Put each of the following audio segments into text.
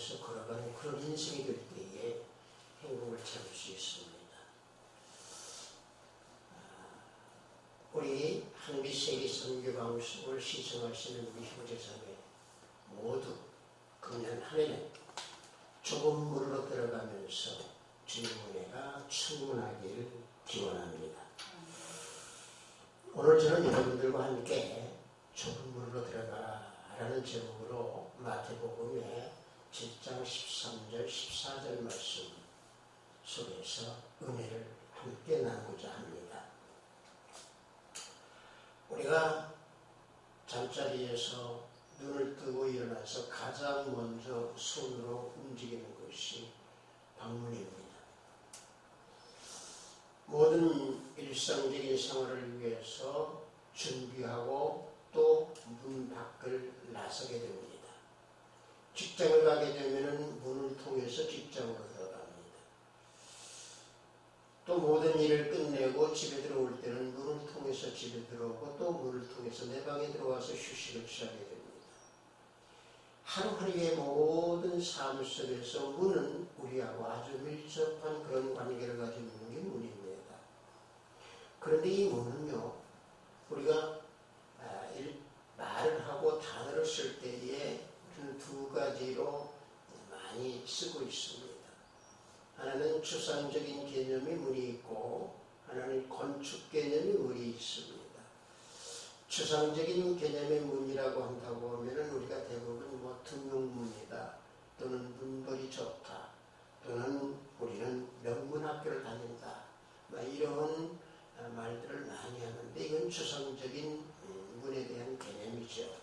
향해서 걸어가는 그런 인생이 될 때에 행복을 찾을 수 있습니다. 우리 한비세기 선교 방송을 시청하시는 우리 형제자매 모두 금년 한 해는 좁은 물로 들어가면서 주님 은혜가 충분하기를 기원합니다. 오늘 저는 여러분들과 함께 좁은 물로 들어가라는 제목으로 마태복음의 7장 13절 14절 말씀 속에서 은혜를 함께 나누고자 합니다. 우리가 잠자리에서 눈을 뜨고 일어나서 가장 먼저 손으로 움직이는 것이 방문입니다. 모든 일상적인 생활을 위해서 준비하고 또 문 밖을 나서게 됩니다. 직장을 가게 되면 문을 통해서 직장으로 들어갑니다. 또 모든 일을 끝내고 집에 들어올 때는 문을 통해서 집에 들어오고 또 문을 통해서 내 방에 들어와서 휴식을 취하게 됩니다. 하루하루의 모든 삶 속에서 문은 우리하고 아주 밀접한 그런 관계를 가지고 있는 게 문입니다. 그런데 이 문은요, 우리가 말을 하고 단어를 쓸 때에 두 가지로 많이 쓰고 있습니다. 하나는 추상적인 개념의 문이 있고 하나는 건축 개념의 문이 있습니다. 추상적인 개념의 문이라고 한다고 하면 우리가 대부분 뭐 등용문이다 또는 문벌이 좋다 또는 우리는 명문학교를 다닌다 이런 말들을 많이 하는데 이건 추상적인 문에 대한 개념이죠.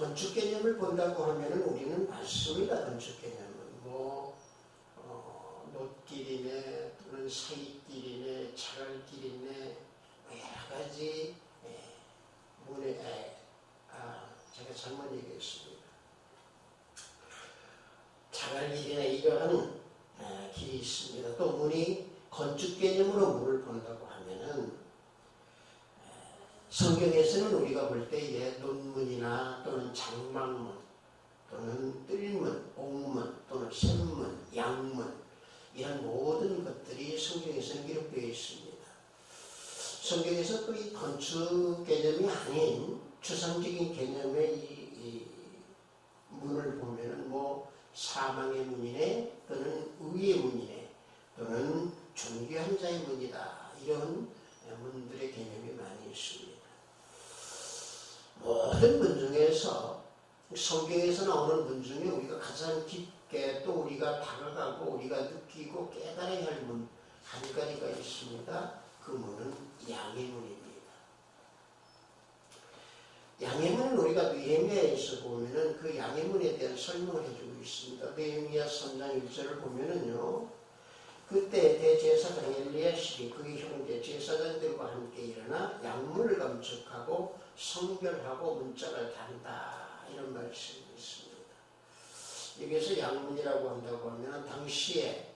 건축 개념을 본다고 하면 우리는 맞습니다. 건축 개념은 뭐 어, 노길이네 또는 사이길이네 차갈길이네 뭐 여러 가지 예, 문에 예, 아 제가 잘못 얘기했습니다. 차갈길이나 이러한 아, 길이 있습니다. 또 문이 건축 개념으로 문을 본다고 하면은 성경에서는 우리가 볼 때에 논문이나 또는 장막문 또는 뜰문, 옥문 또는 샘문, 양문 이런 모든 것들이 성경에서는 기록되어 있습니다. 성경에서 또 이 건축 개념이 아닌 추상적인 개념의 이, 이 문을 보면은 뭐 사망의 문이네 또는 의의 문이네 또는 존귀한 자의 문이다 이런 문들의 개념이 많이 있습니다. 모든 문 중에서 성경에서 나오는 문 중에 우리가 가장 깊게 또 우리가 다가가고 우리가 느끼고 깨달아야 할 문 한 가지가 있습니다. 그 문은 양의 문입니다. 양의 문은 우리가 느헤미야에서 보면은 그 양의 문에 대한 설명을 해주고 있습니다. 느헤미야 3장 1절을 보면은요. 그때 대제사장 엘리야십이 그의 형제 제사장들과 함께 일어나 양문을 감축하고 성별하고 문자를 단다 이런 말씀이 있습니다. 여기서 양문이라고 한다고 하면 당시에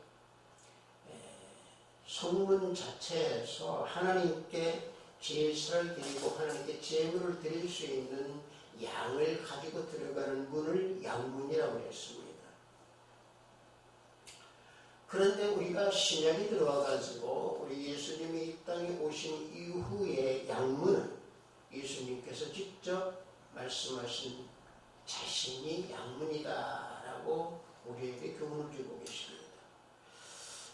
성문 자체에서 하나님께 제사를 드리고 하나님께 제물을 드릴 수 있는 양을 가지고 들어가는 문을 양문이라고 했습니다. 그런데 우리가 신약이 들어와가지고 우리 예수님이 이 땅에 오신 이후에 양문은 예수님께서 직접 말씀하신 자신이 양문이다라고 우리에게 교훈을 주고 계십니다.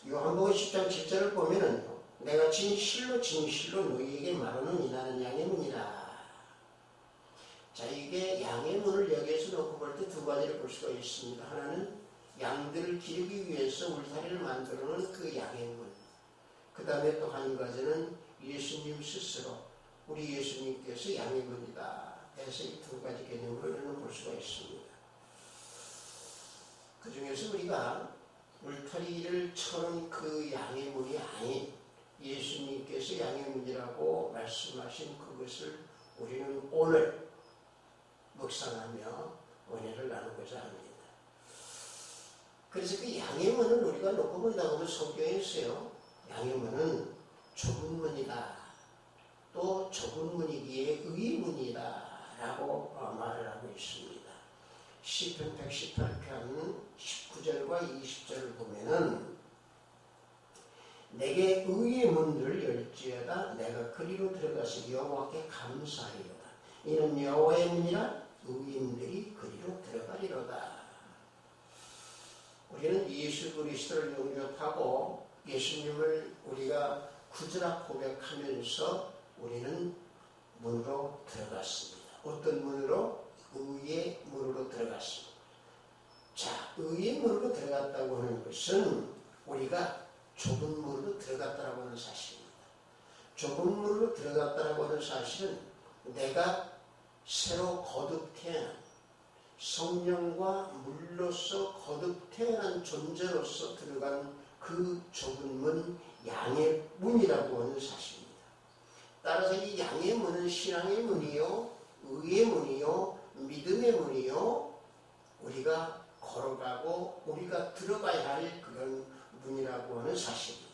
요한복음 10장 7절을 보면은 내가 진실로 진실로 너희에게 말하는 나는 양의 문이라. 자 이게 양의 문을 여기에서 놓고 볼 때 두 가지를 볼 수가 있습니다. 하나는 양들을 기르기 위해서 울타리를 만들어 놓은 그 양의 문. 그 다음에 또 한 가지는 예수님 스스로 우리 예수님께서 양의 문이다. 해서 이 두 가지 개념으로 우리는 볼 수가 있습니다. 그 중에서 우리가 울타리를 쳐놓은 그 양의 문이 아닌 예수님께서 양의 문이라고 말씀하신 그것을 우리는 오늘 뭐 묵상하며 은혜를 나누고자 합니다. 그래서 그 양의 문을 우리가 놓고 본다고 하면 성경에 있어요. 양의 문은 좁은 문이다. 또 좁은 문이기에 의문이다. 라고 말을 하고 있습니다. 시편 118편 19절과 20절을 보면은 내게 의의 문들을 열지어다 내가 그리로 들어가서 여호와께 감사하리로다 이는 여호와의 문이라 의인들이 그리로 들어가리로다 우리는 예수 그리스도를 영접하고 예수님을 우리가 구주라 고백하면서 우리는 문으로 들어갔습니다. 어떤 문으로? 의의 문으로 들어갔습니다. 자, 의의 문으로 들어갔다고 하는 것은 우리가 좁은 문으로 들어갔다고 하는 사실입니다. 좁은 문으로 들어갔다고 하는 사실은 내가 새로 거듭 태어난 성령과 물로서 거듭 태어난 존재로서 들어간 그 좁은 문 양의 문이라고 하는 사실입니다. 따라서 이 양의 문은 신앙의 문이요, 의의 문이요, 믿음의 문이요, 우리가 걸어가고 우리가 들어가야 할 그런 문이라고 하는 사실입니다.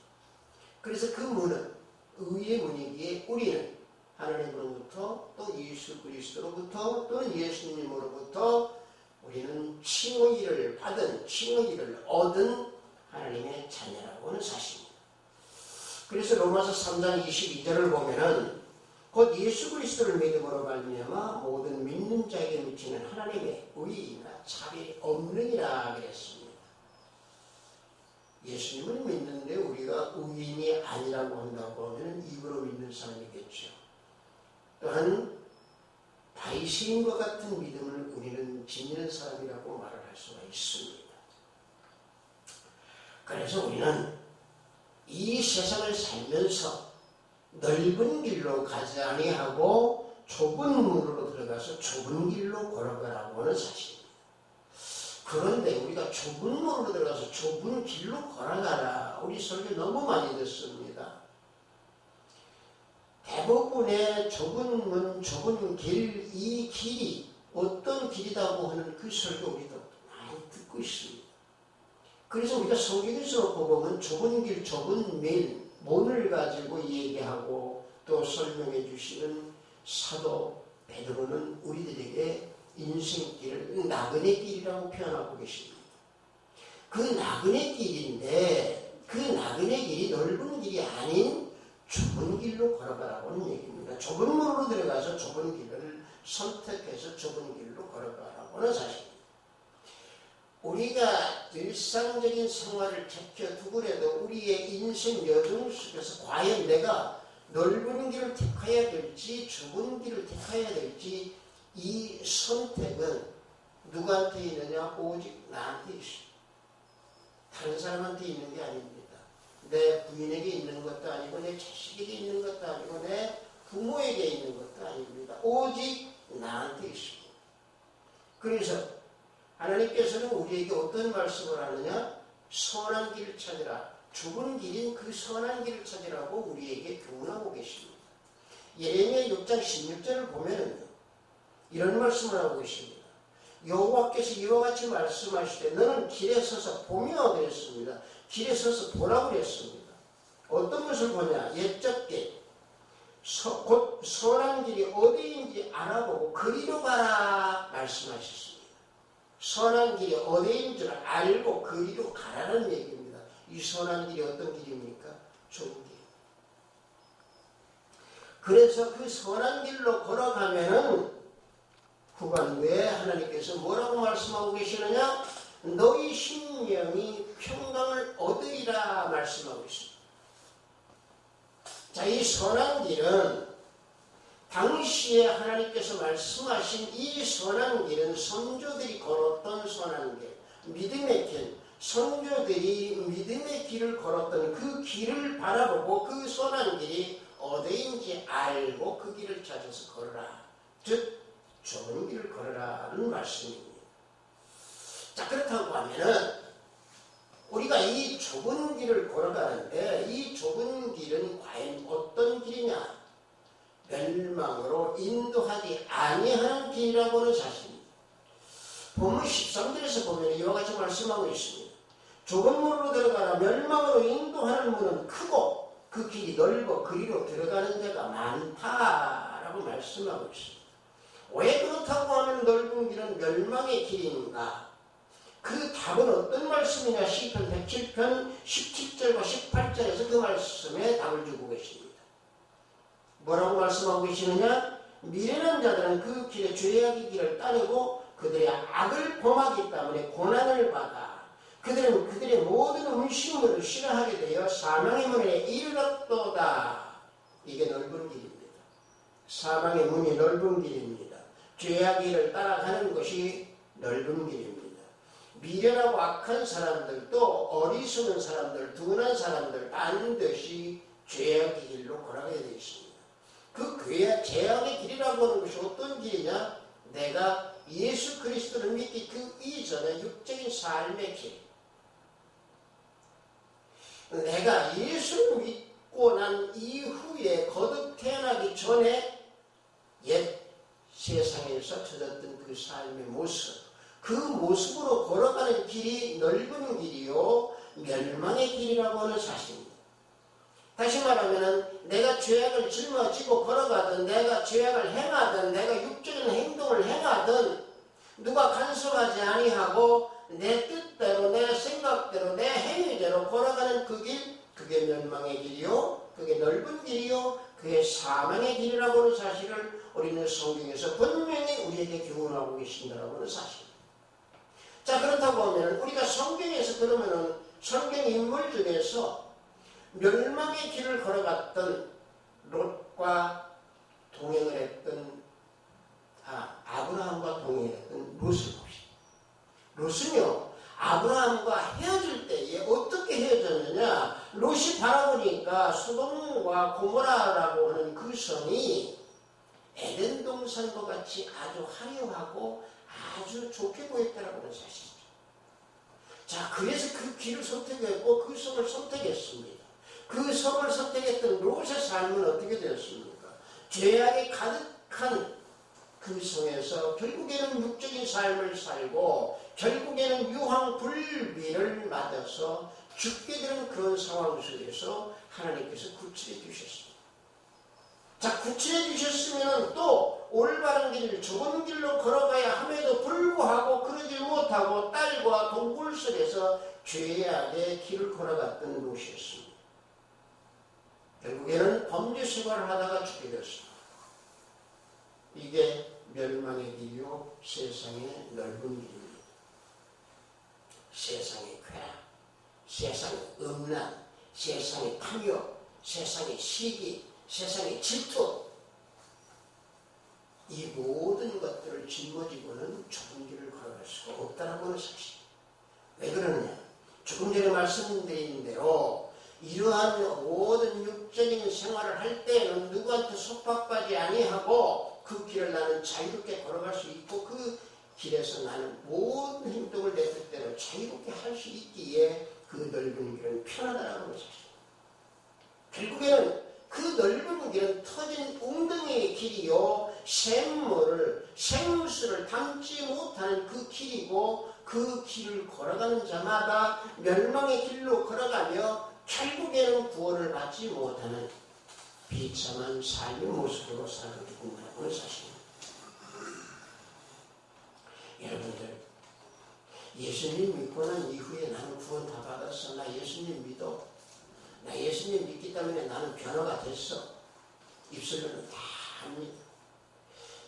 그래서 그 문은 의의 문이기에 우리는 하나님으로부터 또 예수 그리스도로부터 또는 예수님으로부터 우리는 칭의를 받은 칭의를 얻은 하나님의 자녀라고 하는 사실입니다. 그래서 로마서 3장 22절을 보면은 곧 예수 그리스도를 믿음으로 말미암아 모든 믿는 자에게 미치는 하나님의 의나 차별이 없느니라 그랬습니다. 예수님을 믿는데 우리가 의인이 아니라고 한다고 하면 입으로 믿는 사람이겠죠. 또한 바이신과 같은 믿음을 우리는 지니는 사람이라고 말을 할 수가 있습니다. 그래서 우리는 이 세상을 살면서 넓은 길로 가지 아니하고 좁은 문으로 들어가서 좁은 길로 걸어가라고 하는 사실입니다. 그런데 우리가 좁은 문으로 들어가서 좁은 길로 걸어가라. 우리 설교 너무 많이 듣습니다. 대부분의 좁은 문, 좁은 길, 이 길이 어떤 길이라고 하는 그 설교 우리도 많이 듣고 있습니다. 그래서 우리가 성경에서 보면 좁은 길, 좁은 면, 문을 가지고 얘기하고 또 설명해 주시는 사도 베드로는 우리들에게 인생길을 나그네 길이라고 표현하고 계십니다. 그 나그네 길인데 그 나그네 길이 넓은 길이 아닌 좁은 길로 걸어가라고는 얘기입니다. 좁은 문으로 들어가서 좁은 길을 선택해서 좁은 길로 걸어가라고는 사실입니다. 우리가 일상적인 생활을 지켜두고라도 우리의 인생 여정 속에서 과연 내가 넓은 길을 택해야 될지 좁은 길을 택해야 될지 이 선택은 누구한테 있느냐 오직 나한테 있습니다. 다른 사람한테 있는 게 아닙니다. 내 부인에게 있는 것도 아니고 내 자식에게 있는 것도 아니고 내 부모에게 있는 것도 아닙니다. 오직 나한테 있습니다. 그래서 하나님께서는 우리에게 어떤 말씀을 하느냐? 선한 길을 찾으라. 좁은 길인 그 선한 길을 찾으라고 우리에게 교훈하고 계십니다. 예레미야 6장 16절을 보면은 이런 말씀을 하고 있습니다. 여호와께서 이와 같이 말씀하실 때 너는 길에 서서 보며 그랬습니다. 길에 서서 보라고 그랬습니다. 어떤 것을 보냐? 옛적 길, 서, 곧 선한 길이 어디인지 알아보고 그리로 가라 말씀하셨습니다. 선한 길이 어디인 줄 알고 그리로 가라는 얘기입니다. 이 선한 길이 어떤 길입니까? 좋은 길. 그래서 그 선한 길로 걸어가면은 후반부에 하나님께서 뭐라고 말씀하고 계시느냐? 너희 심령이 평강을 얻으리라 말씀하고 있습니다. 자, 이 선한 길은 당시에 하나님께서 말씀하신 이 선한 길은 선조들이 걸었던 선한 길, 믿음의 길, 선조들이 믿음의 길을 걸었던 그 길을 바라보고 그 선한 길이 어디인지 알고 그 길을 찾아서 걸어라. 즉, 좋은 길을 걸어라는 말씀입니다. 자, 그렇다고 하면은 우리가 이 좁은 길을 걸어가는데 이 좁은 길은 과연 어떤 길이냐? 멸망으로 인도하지 아니하는 길이라고는 사실입니다. 본문 13절에서 보면 이와 같이 말씀하고 있습니다. 좁은 문으로 들어가나 멸망으로 인도하는 문은 크고 그 길이 넓어 그리로 들어가는 데가 많다라고 말씀하고 있습니다. 왜 그렇다고 하면 넓은 길은 멸망의 길인가? 그 답은 어떤 말씀이냐? 시편 107편 17절과 18절에서 그 말씀에 답을 주고 계십니다. 뭐라고 말씀하고 계시느냐? 미련한 자들은 그 길에 죄악의 길을 따르고 그들의 악을 범하기 때문에 고난을 받아 그들은 그들의 모든 음식물을 싫어하게 되어 사망의 문에 이르렀도다. 이게 넓은 길입니다. 사망의 문이 넓은 길입니다. 죄악의 길을 따라가는 것이 넓은 길입니다. 미련하고 악한 사람들도 어리석은 사람들, 둔한 사람들 반드시 죄악의 길로 걸어가게 되어 있습니다. 그 죄악, 죄악의 길이라고 하는 것이 어떤 길이냐? 내가 예수 그리스도를 믿기 그 이전의 육적인 삶의 길. 내가 예수를 믿고 난 이후에 거듭 태어나기 전에 옛 세상에서 찾았던 그 삶의 모습, 그 모습으로 걸어가는 길이 넓은 길이요, 멸망의 길이라고 하는 사실입니다. 다시 말하면 내가 죄악을 짊어지고 걸어가든 내가 죄악을 행하든 내가 육적인 행동을 행하든 누가 간섭하지 아니하고 내 뜻대로 내 생각대로 내 행위대로 걸어가는 그 길, 그게 멸망의 길이요, 그게 넓은 길이요, 그게 사망의 길이라고 하는 사실을 우리는 성경에서 분명히 우리에게 교훈하고 계신다라고 하는 사실. 자 그렇다고 하면 우리가 성경에서 그러면은 성경 인물 중에서 멸망의 길을 걸어갔던 롯과 동행을 했던 아, 아브라함과 동행했던 롯을 봅시다. 롯은요 아브라함과 헤어질 때에 어떻게 헤어졌느냐 롯이 바라보니까 소돔과 고모라라고 하는 그 성이 에덴 동산과 같이 아주 화려하고 아주 좋게 보였다라고 하는 사실이죠. 자 그래서 그 길을 선택했고 그 성을 선택했습니다. 그 성을 선택했던 롯의 삶은 어떻게 되었습니까? 죄악이 가득한 그 성에서 결국에는 육적인 삶을 살고 결국에는 유황불비를 맞아서 죽게 되는 그런 상황 속에서 하나님께서 구출해 주셨습니다. 자, 구출해 주셨으면 또 올바른 길을 좁은 길로 걸어가야 함에도 불구하고 그러지 못하고 딸과 동굴 속에서 죄악의 길을 걸어갔던 롯이었습니다. 결국에는 범죄 생활을 하다가 죽게 되었습니다. 이게 멸망의 길이요 세상의 넓은 길입니다. 세상의 쾌락, 세상의 음란, 세상의 탐욕, 세상의 시기, 세상의 질투 이 모든 것들을 짊어지고는 좁은 길을 걸어갈 수가 없다라고 하는 사실. 왜 그러느냐? 조금 전에 말씀드린 대로 이러한 모든 육적인 생활을 할 때에는 누구한테 속박받지 아니하고 그 길을 나는 자유롭게 걸어갈 수 있고 그 길에서 나는 모든 행동을 내 뜻대로 자유롭게 할 수 있기에 그 넓은 길은 편하다라고 사실. 결국에는 그 넓은 길은 터진 웅덩이의 길이요 샘물을 생수를 담지 못하는 그 길이고 그 길을 걸어가는 자마다 멸망의 길로 걸어가며 결국에는 구원을 받지 못하는 비참한 삶의 모습으로 살게 된다는 사실입니다. 여러분들 예수님 믿고 난 이후에 나는 구원 다 받았어. 나 예수님 믿어. 나 예수님 믿기 때문에 나는 변화가 됐어. 입술로는 다 합니다.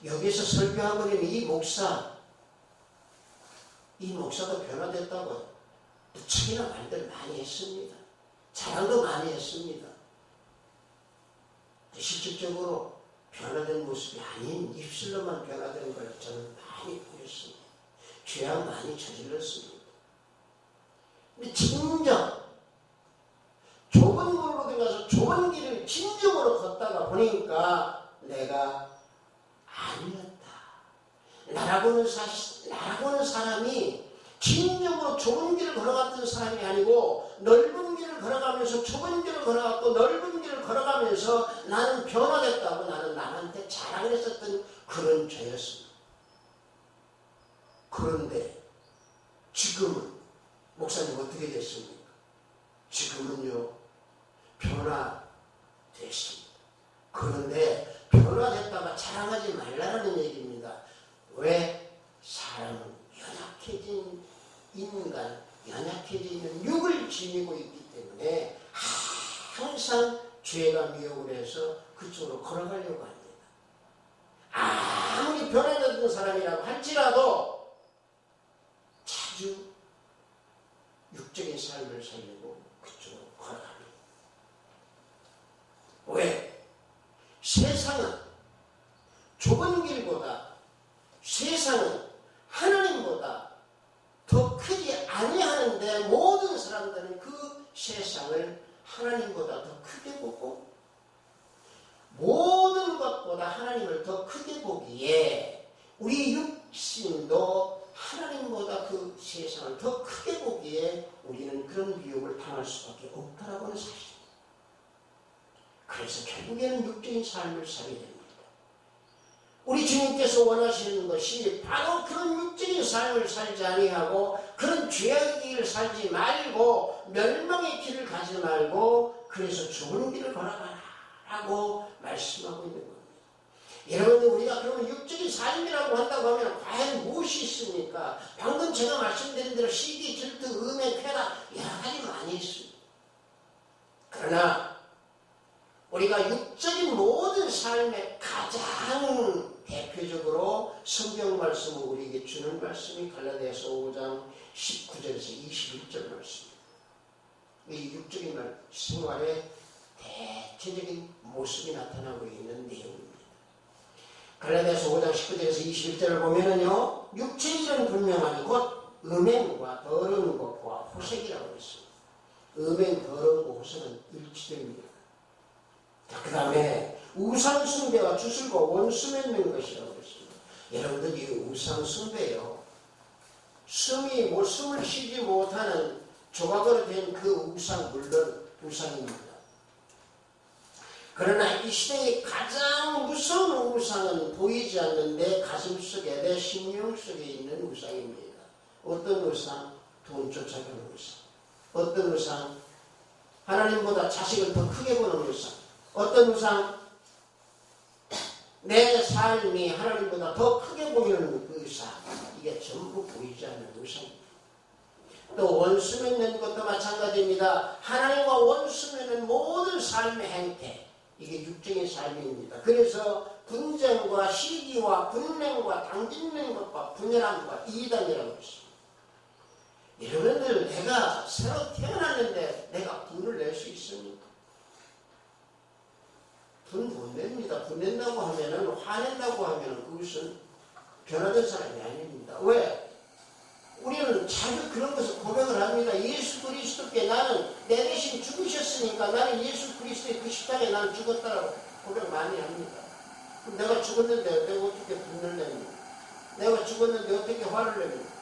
여기서 설교하고 있는 이 목사, 이 목사도 변화됐다고 득이나 말들 많이 했습니다. 자랑도 많이 했습니다. 실질적으로 변화된 모습이 아닌 입술로만 변화된 걸 저는 많이 보였습니다. 죄악 많이 저질렀습니다. 근데 진정 좁은 길로 들어가서 좁은 길을 진정으로 걷다가 보니까 내가 아니었다. 나라고는 사, 나라고는 사람이 진정으로 좁은 길을 걸어갔던 사람이 아니고 넓은 걸어가면서 좁은 길을 걸어갔고 넓은 길을 걸어가면서 나는 변화됐다고 나는 남한테 자랑을 했었던 그런 죄였습니다. 그런데 지금은 목사님 어떻게 됐습니까? 지금은요 변화됐습니다. 그런데 변화됐다가 자랑하지 말라는 얘기입니다. 왜? 사람은 연약해진 인간, 연약해지는 육을 지니고 있기 때문에 항상 죄가 미혹을 해서 그쪽으로 걸어가려고 합니다. 아무리 변화된 사람이라고 할지라도 자주 육적인 삶을 살려고 그쪽으로 걸어갑니다. 왜? 세상은 좁은 길보다 세상은 하나님보다 더 크지 아니하는데 모든 사람들은 그 세상을 하나님보다 더 크게 보고 모든 것보다 하나님을 더 크게 보기에 우리 육신도 하나님보다 그 세상을 더 크게 보기에 우리는 그런 비욕을 당할 수밖에 없다라고 하는 사실입니다. 그래서 결국에는 육적인 삶을 살게 됩니다. 우리 주님께서 원하시는 것이 바로 그런 육적인 삶을 살지 아니하고 그런 죄악의 길을 살지 말고 멸망의 길을 가지 말고 그래서 좋은 길을 걸어가라 라고 말씀하고 있는 겁니다. 여러분들 우리가 그러면 육적인 삶이라고 한다고 하면 과연 무엇이 있습니까? 방금 제가 말씀드린 대로 시기, 질투, 음행, 쾌락 여러 가지 많이 있습니다. 그러나 우리가 육적인 모든 삶의 가장 대표적으로 성경 말씀을 우리에게 주는 말씀이 갈라디아서 5장 19절에서 21절 말씀입니다. 이 육적인 말, 생활의 대체적인 모습이 나타나고 있는 내용입니다. 갈라디아서 5장 19절에서 21절을 보면은요, 육체의 일은 분명하니 곧 음행과 더러운 것과 호색이라고 했습니다. 음행, 더러운 것, 호색은 일치됩니다. 그 다음에 우상 숭배와 주술과 원수 맺는 것이라고 했습니다. 여러분들 이 우상 숭배요. 숨이 뭐 숨을 쉬지 못하는 조각으로 된 그 우상 물론 우상입니다. 그러나 이 시대의 가장 무서운 우상은 보이지 않는데 가슴 속에 내 심령 속에 있는 우상입니다. 어떤 우상? 돈 쫓아가는 우상. 어떤 우상? 하나님보다 자식을 더 크게 보는 우상. 어떤 우상? 내 삶이 하나님보다 더 크게 보이는 그 우상. 이게 전부 보이지 않는 우상입니다. 또 원수 맺는 것도 마찬가지입니다. 하나님과 원수 맺는 모든 삶의 행태. 이게 육적인 삶입니다. 그래서 분쟁과 시기와 분냉과 당짓는 것과 분열함과 이단이라고 했습니다. 여러분들 내가 새로 태어났는데 내가 분을 낼 수 있습니까? 분못 냅니다. 분 낸다고 하면은 화낸다고 하면은 그것은 변화된 사람이 아닙니다. 왜? 우리는 자주 그런 것을 고백을 합니다. 예수 그리스도께 나는 내 대신 죽으셨으니까 나는 예수 그리스도의 그 십자가에 나는 죽었다라고 고백 많이 합니다. 내가 죽었는데 내가 어떻게 분을 냅니까? 내가 죽었는데 어떻게 화를 냅니까?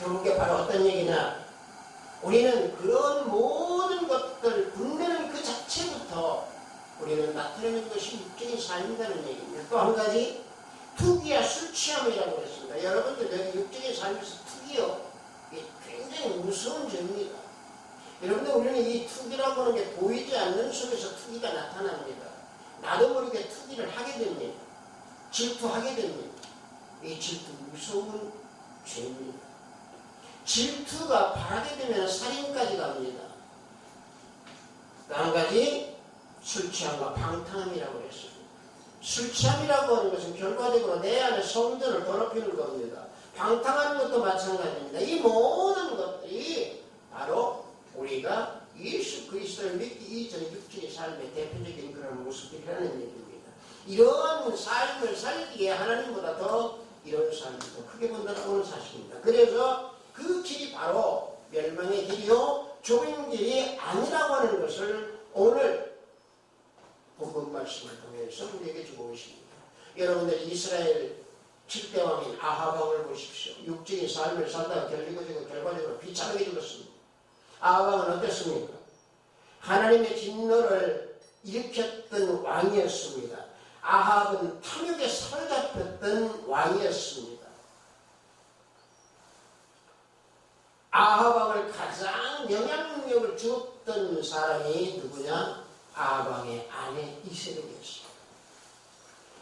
결국에 바로 어떤 얘기냐? 우리는 그런 모든 것들, 분내는 그 자체부터 우리는 나타내는 것이 육적인 삶이라는 얘기입니다. 또 한 가지, 투기야 술 취함이라고 했습니다. 여러분들 여기 육적인 삶에서 투기요. 굉장히 무서운 점입니다. 여러분들 우리는 이 투기라고 하는 게 보이지 않는 속에서 투기가 나타납니다. 나도 모르게 투기를 하게 됩니다. 질투하게 됩니다. 이 질투 무서운 죄입니다. 질투가 바라게 되면 살인까지 갑니다. 한 가지 술 취함과 방탕함이라고 했습니다. 술 취함이라고 하는 것은 결과적으로 내 안에 성전을 더럽히는 겁니다. 방탕하는 것도 마찬가지입니다. 이 모든 것들이 바로 우리가 예수 그리스도를 믿기 이전 육체의 삶의 대표적인 그런 모습이라는 얘기입니다. 이러한 삶을 살기에 하나님보다 더 이런 삶을 더 크게 본다는 사실입니다. 그래서 그 길이 바로 멸망의 길이요 좁은 길이 아니라고 하는 것을 오늘 본문 말씀을 통해서 우리에게 주고 계십니다. 여러분들 이스라엘 7대 왕인 아하방을 보십시오. 육적인 삶을 살다가 결리고지고 결과적으로 비참하게 죽었습니다. 아하방은 어땠습니까? 하나님의 진노를 일으켰던 왕이었습니다. 아합은 탐욕에 사로잡혔던 왕이었습니다. 아합왕을 가장 영향력을 주었던 사람이 누구냐? 아합왕의 아내 이세벨이었습니다.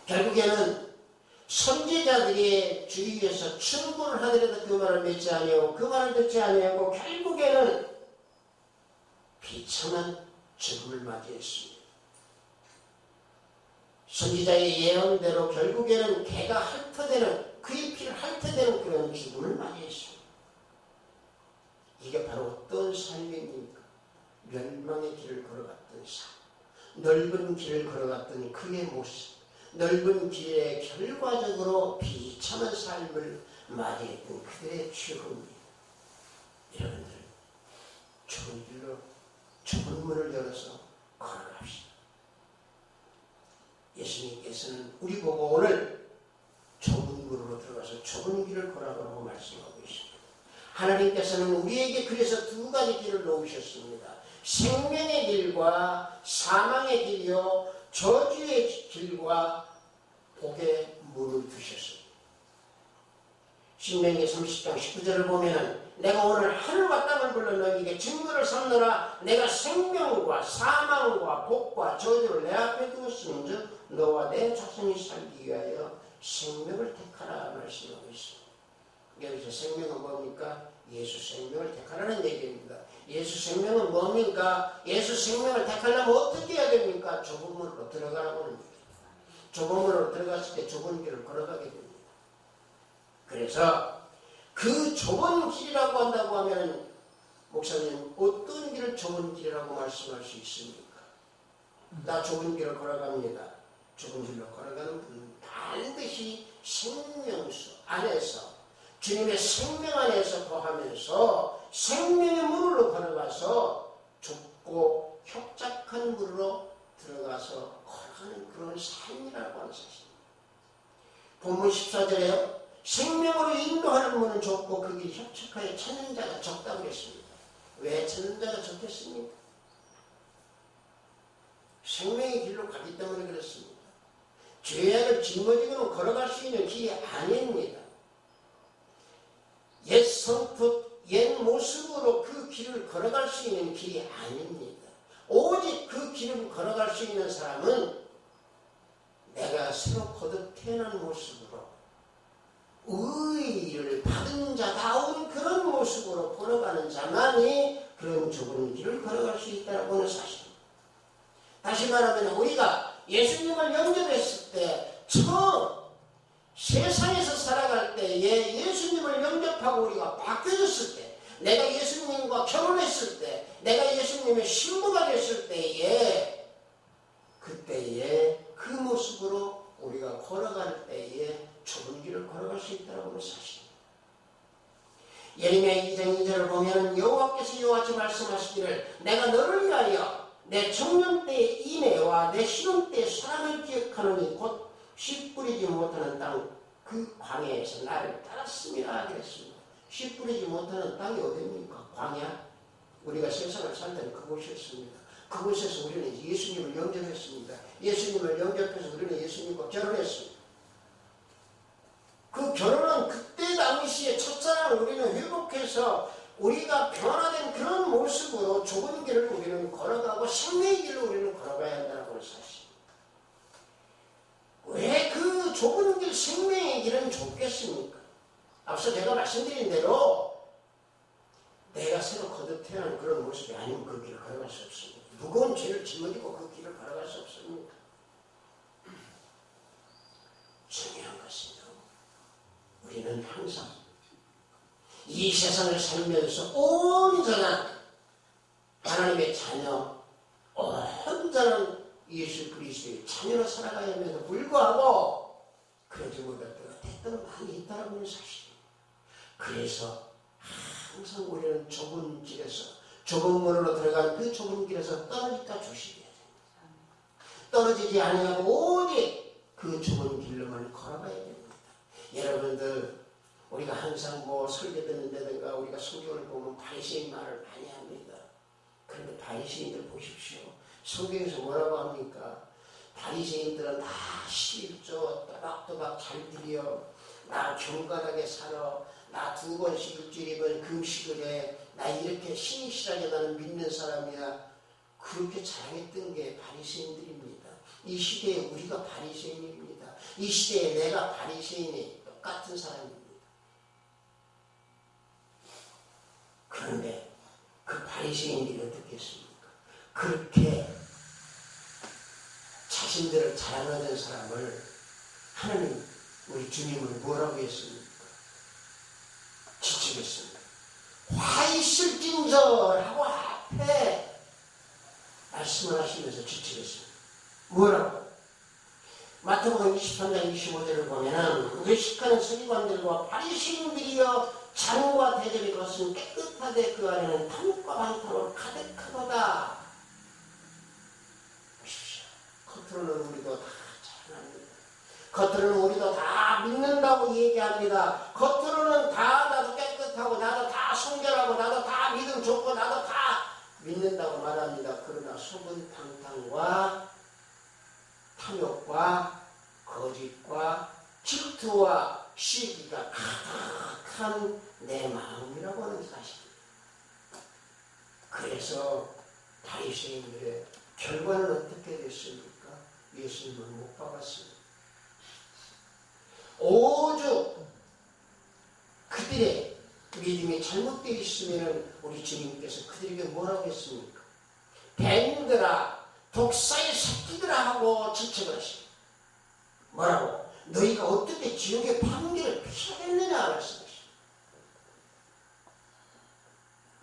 결국에는 선지자들이 주위에서 충고를 하더라도 그 말을 믿지 아니하고 그 말을 듣지 아니하고 결국에는 비참한 죽음을 맞이했습니다. 선지자의 예언대로 결국에는 개가 핥아되는 그의 피를 핥아되는 그런 죽음을 맞이했습니다. 이게 바로 어떤 삶입니까? 멸망의 길을 걸어갔던 삶, 넓은 길을 걸어갔던 그의 모습, 넓은 길에 결과적으로 비참한 삶을 맞이했던 그들의 최후입니다. 여러분들, 좋은 길로 좁은 문을 열어서 걸어갑시다. 예수님께서는 우리 보고 오늘 좁은 문으로 들어가서 좁은 길을 걸어가라고 말씀하고 있습니다. 하나님께서는 우리에게 그래서 두 가지 길을 놓으셨습니다. 생명의 길과 사망의 길이요 저주의 길과 복의 문을 두셨습니다. 신명기 30장 19절을 보면은 내가 오늘 하늘과 땅을 불러 너희에게 증거를 삼느라 내가 생명과 사망과 복과 저주를 내 앞에 두었으니 너와 내 자손이 살기 위하여 생명을 택하라 말씀하고 있습니다. 여기서 생명은 뭡니까? 예수 생명을 택하라는 얘기입니다. 예수 생명은 뭡니까? 예수 생명을 택하려면 어떻게 해야 됩니까? 좁은 문으로 들어가라고 얘기입니다. 좁은 문으로 들어갔을 때 좁은 길을 걸어가게 됩니다. 그래서 그 좁은 길이라고 한다고 하면 목사님 어떤 길을 좁은 길이라고 말씀할 수 있습니까? 나 좁은 길을 걸어갑니다. 좁은 길로 걸어가는 분은 반드시 생명수 안에서 주님의 생명 안에서 거하면서 생명의 문으로 걸어가서 좁고 협착한 문으로 들어가서 걸어가는 그런 삶이라고 하는 사실입니다. 본문 14절에요. 생명으로 인도하는 문은 좁고 그 길이 협착하여 찾는 자가 적다고 했습니다. 왜 찾는 자가 적겠습니까? 생명의 길로 가기 때문에 그렇습니다. 죄악을 짊어지고는 걸어갈 수 있는 길이 아닙니다. 옛 성품, 옛 모습으로 그 길을 걸어갈 수 있는 길이 아닙니다. 오직 그 길을 걸어갈 수 있는 사람은 내가 새로 거듭 태어난 모습으로 의를 받은 자다운 그런 모습으로 걸어가는 자만이 그런 좁은 길을 걸어갈 수 있다는 사실입니다. 다시 말하면 우리가 예수님을 영접했을 때 처음 세상에서 살아갈 때에 예수님을 영접하고 우리가 바뀌어졌을 때 내가 예수님과 결혼했을 때 내가 예수님의 신부가 됐을 때에 그때에 그 모습으로 우리가 걸어갈 때에 좁은 길을 걸어갈 수 있다는 사실입니다. 예레미야 2장 2절을 보면 여호와께서 여호와같이 말씀하시기를 내가 너를 위하여 내 청년 때의 인애와 내 신혼 때의 사랑을 기억하노니 곧 씨 뿌리지 못하는 땅 그 광야에서 나를 따랐습니다 그랬습니다. 씨 뿌리지 못하는 땅이 어디입니까? 광야? 우리가 세상을 살던 그곳이었습니다. 그곳에서 우리는 예수님을 영접했습니다. 예수님을 영접해서 우리는 예수님과 결혼했습니다. 그 결혼은 그때 당시에 첫사랑을 우리는 회복해서 우리가 변화된 그런 모습으로 좁은 길을 우리는 걸어가고 생명의 길을 우리는 걸어가야 한다는 사실. 왜 그 좁은 길, 생명의 길은 좁겠습니까? 앞서 제가 말씀드린 대로 내가 새로 거듭 태어난 그런 모습이 아니면 그 길을 걸어갈 수 없습니다. 무거운 죄를 짊어지고 그 길을 걸어갈 수 없습니다. 중요한 것은요. 우리는 항상 이 세상을 살면서 온전한 하나님의 자녀, 온전한 예수 그리스도의 자녀로 살아가야 하면서 불구하고 그러지 때가 때때로 많이 있다는 사실입니다. 그래서 항상 우리는 좁은 길에서 좁은 문으로 들어간 그 좁은 길에서 떨어질까 조심해야 됩니다. 떨어지지 아니하고 오직 그 좁은 길로만 걸어가야 됩니다. 여러분들 우리가 항상 뭐 설교 듣는다든가 우리가 성경을 보면 바리새인 말을 많이 합니다. 그런데 바리새인들 보십시오. 성경에서 뭐라고 합니까? 바리새인들은 다 11조 또박또박 잘 드려 나 경건하게 살아. 나 두 번씩 일주일이면 금식을 해 나 이렇게 신실하게 나는 믿는 사람이야. 그렇게 자랑했던 게 바리새인들입니다. 이 시대에 우리가 바리새인입니다. 이 시대에 내가 바리새인이 똑같은 사람입니다. 그런데 그 바리새인들이 어떻게 했습니까? 그렇게 자신들을 자랑하는 사람을 하나님 우리 주님을 뭐라고 했습니까? 지적했습니다. 화 있을진저 하고 앞에 말씀을 하시면서 지적했습니다. 뭐라고? 마태복음 23장 25절을 보면은 의식하는 서기관들과 바리새인들이여 장과 대접의 것은 깨끗하되 그 안에는 탐욕과 방탕으로 가득하도다. 겉으로는 우리도 다 잘합니다. 겉으로는 우리도 다 믿는다고 얘기합니다. 겉으로는 다 나도 깨끗하고 나도 다 순결하고 나도 다 믿음 좋고 나도 다 믿는다고 말합니다. 그러나 속은 방탕과 탐욕과 거짓과 질투와 시기가 가득한 내 마음이라고 하는 사실입니다. 그래서 바리새인들의 결과는 어떻게 됐습니까? 예수님을 못 박았습니다. 오죽 그들의 믿음이 잘못되어 있으면 우리 주님께서 그들에게 뭐라고 했습니까? 뱀들아 독사의 새끼들아 하고 지적을 하십니다. 뭐라고? 너희가 어떻게 지옥의 판결을 피하겠느냐.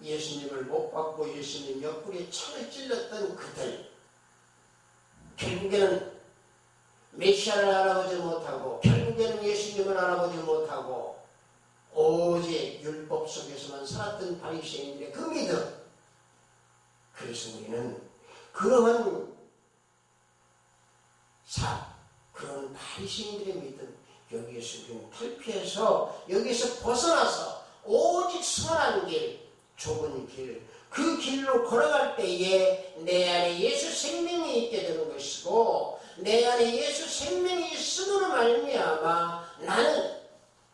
예수님을 못 받고 예수님 옆구리에 창을 찔렀던 그들 결국에는 메시아를 알아보지 못하고 결국에는 예수님을 알아보지 못하고 오직 율법 속에서만 살았던 바리새인들의 그 믿음 그래서 우리는 그러한 사 그런 바리새인들의 믿음 여기에서 우리는 탈피해서 여기에서 벗어나서 오직 선한 길 좁은 길, 그 길로 걸어갈 때에 내 안에 예수 생명이 있게 되는 것이고 내 안에 예수 생명이 있음으로 말미암아 나는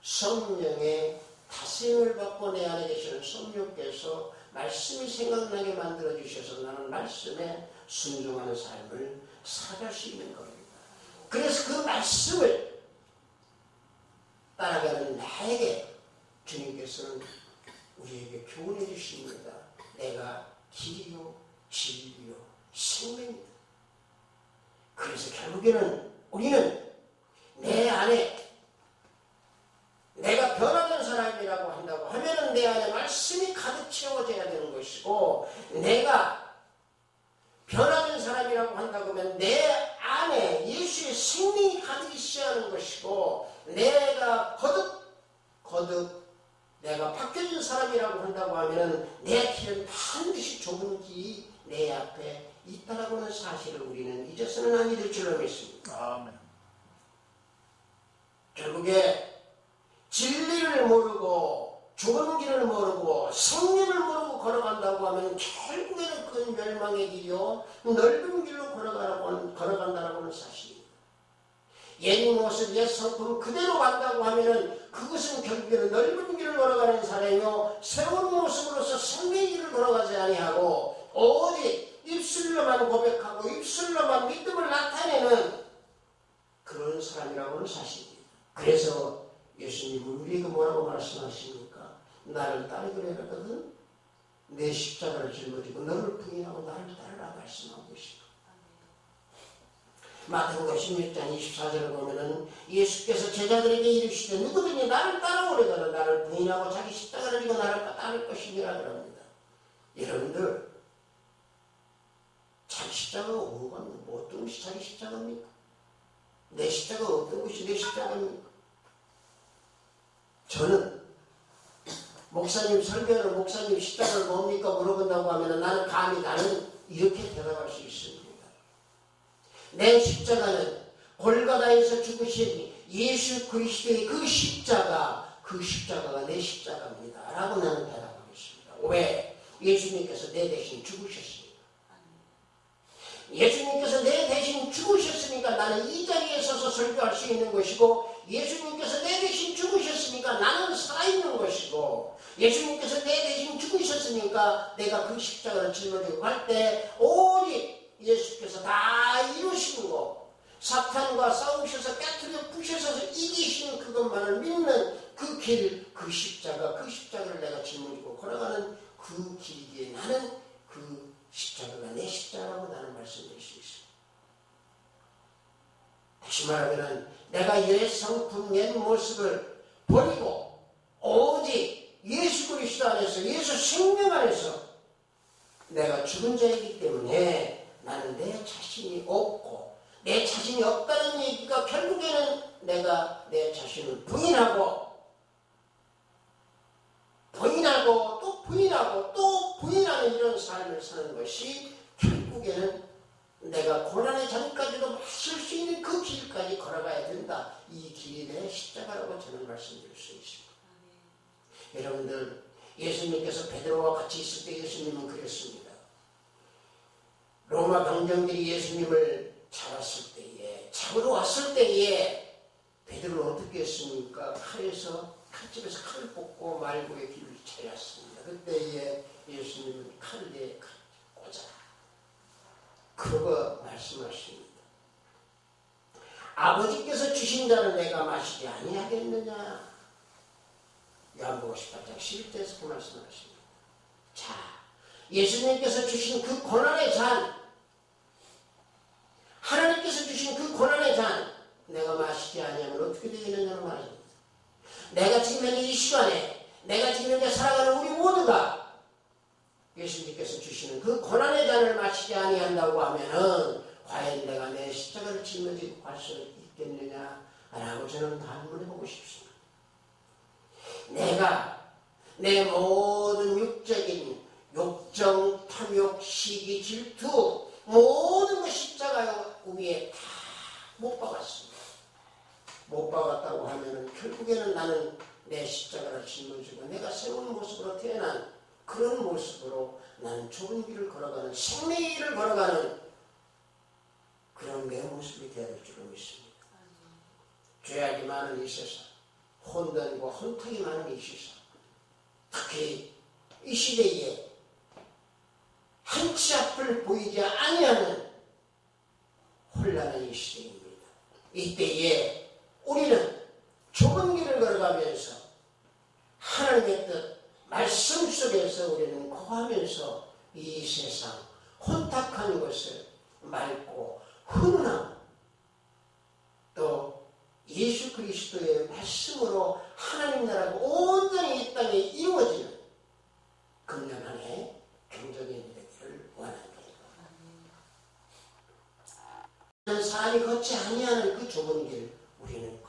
성령의 다스림을 받고 내 안에 계시는 성령께서 말씀이 생각나게 만들어 주셔서 나는 말씀에 순종하는 삶을 살아갈 수 있는 겁니다. 그래서 그 말씀을 따라가는 나에게 주님께서는 우리에게 교훈해 주십니다. 내가 길이요, 진리요, 생명이다. 그래서 결국에는 우리는 내 안에 내가 변화된 사람이라고 한다고 하면은 내 안에 말씀이 가득 채워져야 되는 것이고 내가 변화된 사람이라고 한다고 하면 내 안에 예수의 생명이 가득 있어야 하는 것이고 내가 거듭 거듭 내가 바뀌어진 사람이라고 한다고 하면 내 길은 반드시 좁은 길이 내 앞에 있다라고 하는 사실을 우리는 잊어서는 아니 될 줄로 믿습니다. 아멘. 결국에 진리를 모르고 좁은 길을 모르고 성령을 모르고 걸어간다고 하면 결국에는 그건 멸망의 길이요 넓은 길로 걸어가라고 걸어간다라고 하는 사실입니다. 옛 모습, 옛 성품 그대로 간다고 하면은 그것은 결국에는 넓은 길을 걸어가는 사람이요 새로운 모습으로서 생명의 길을 걸어가지 아니하고 오직 입술로만 고백하고 입술로만 믿음을 나타내는 그런 사람이라고 하는 사실입니다. 그래서 예수님은 우리에게 뭐라고 말씀하십니까? 나를 따르기로 하거든 내 십자가를 짊어지고 너를 부인하고 나를 따르라 말씀하고 계십니다. 마태복음 16장 24절을 보면은 예수께서 제자들에게 이르시되 누구든지 나를 따라오려거든 나를 부인하고 자기 십자가를 지고 나를 따를 것이니라 그럽니다. 여러분들 자기 십자가가 뭐가 뭐 어떤 것이 자기 십자가입니까? 내 십자가가 어떤 것이 내 십자가입니까? 저는 목사님 설교를 목사님 십자가를 뭡니까 물어본다고 하면 나는 감히 나는 이렇게 대답할 수 있습니다. 내 십자가는 골가다에서 죽으신 예수 그리스도의 그 십자가 그 십자가가 내 십자가입니다. 라고 나는 대답하겠습니다. 왜? 예수님께서 내 대신 죽으셨습니다. 예수님께서 내 대신 죽으셨으니까 나는 이 자리에 서서 설교할 수 있는 것이고 예수님께서 내 대신 죽으셨으니까 나는 살아있는 것이고 예수님께서 내 대신 죽으셨으니까 내가 그 십자가를 짊어지고 갈 때 오직 예수께서 다 이루신 거 사탄과 싸우셔서 깨트려 부셔서 이기시는 그것만을 믿는 그 길, 그 십자가, 그 십자가를 내가 짊어지고 걸어가는 그 길이기에 나는 그 십자가가 내 십자가라고 나는 말씀드릴 수 있습니다. 다시 말하면 내가 옛 성품, 옛 모습을 버리고 오직 예수 그리스도 안에서 예수 생명 안에서 내가 죽은 자이기 때문에 나는 내 자신이 없고 내 자신이 없다는 얘기가 결국에는 내가 내 자신을 부인하고 부인하고 또 부인하고 또 부인하는 이런 삶을 사는 것이 결국에는 내가 고난의 전까지도 맞설 수 있는 그 길까지 걸어가야 된다. 이 길이 내 십자가라고 저는 말씀드릴 수 있습니다. 여러분들 예수님께서 베드로와 같이 있을 때 예수님은 그랬습니다. 로마 병정들이 예수님을 잡았을 때에 잡으러 왔을 때에 베드로는 어떻게 했습니까? 칼에서 칼집에서 칼을 뽑고 말고의 길을 찾았습니다. 그때에 예수님은 칼에 꽂아 그러고 말씀하십니다. 아버지께서 주신 자를 내가 마시지 아니하겠느냐? 요한복음 18장 11절에서 그 말씀하십니다. 자, 예수님께서 주신 그 고난의 잔, 하나님께서 주신 그 고난의 잔, 내가 마시지 아니하면 어떻게 되겠느냐는 말입니다. 내가 지금 이 시간에, 내가 지금 현재 살아가는 우리 모두가 예수님께서 주시는 그 고난의 잔을 마시지 아니한다고 하면은 과연 내가 내 십자가를 짊어지고 갈 수 있겠느냐? 라고 저는 반문해 보고 싶습니다. 내가 내 모든 육적인 욕정, 탐욕, 시기, 질투 모든 것 십자가 위에 다 못 박았습니다. 못 박았다고 하면은 결국에는 나는 내 십자가를 짊어지고 내가 세운 모습으로 태어난 그런 모습으로 나는 좁은 길을 걸어가는 생명의 길을 걸어가는 그런 내 모습이 되어야 될 줄로 믿습니다. 죄악이 많은 이 세상, 혼돈과 혼탁이 많은 이 세상, 특히 이 시대에 한 치 앞을 보이지 아니하는 혼란한 이 시대입니다. 이때에 우리는 좁은 길을 걸어가면서 하나님의 뜻, 말씀 속에서 우리는 거하면서 이 세상 혼탁한 것을 맑고 훈훈함 또 예수 그리스도의 말씀으로 하나님 나라가 온전히 이 땅에 이루어지는 금년 한해 경적인 되기를 원합니다. 사람이 걷지 아니하는 그 좁은 길 우리는.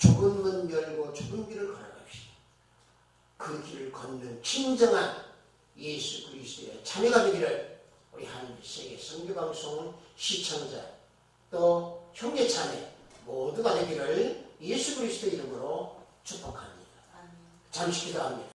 좁은 문 열고 좁은 길을 걸어갑시다. 그 길을 걷는 진정한 예수 그리스도의 자녀가 되기를 우리 한 세계 성교방송 시청자 또 형제 자매 모두가 되기를 예수 그리스도 이름으로 축복합니다. 잠시 기도합니다.